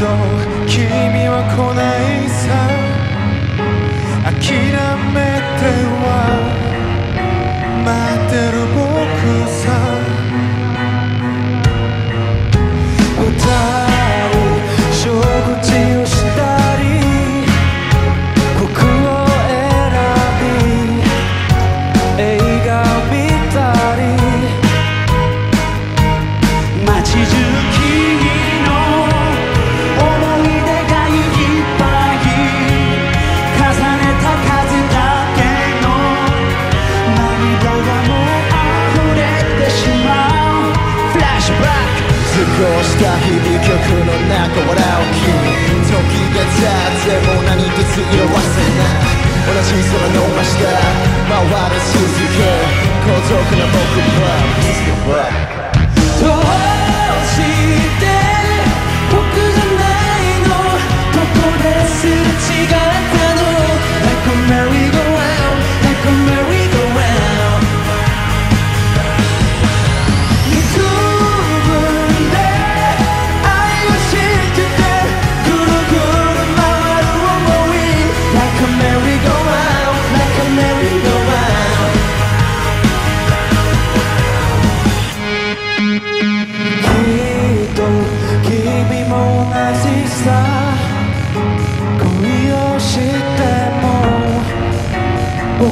君は来ないさ合した日々曲の中笑う君。時が経っても何一つ色褪せない。同じ空の真下回る続け孤独な僕は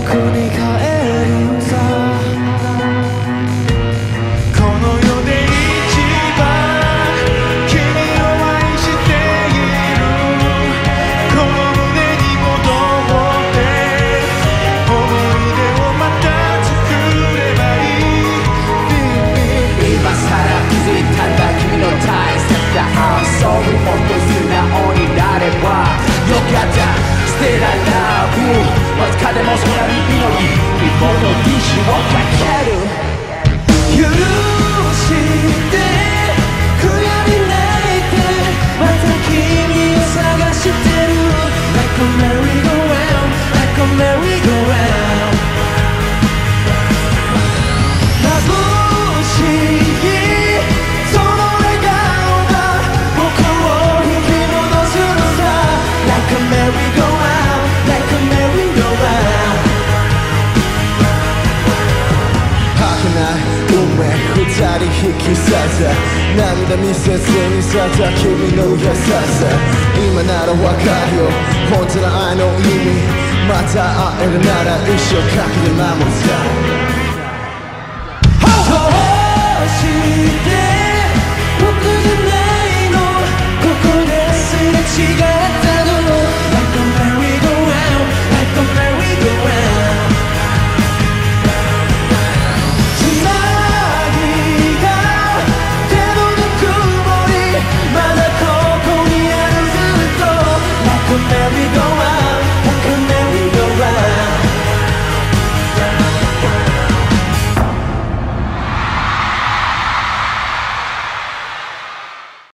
Cooney. 中でも空に祈り一のをかける。許してさ涙見せずにさった君の優しさ。今ならわかるよ。本当の愛の意味。また会えるなら一生かけて守るさ。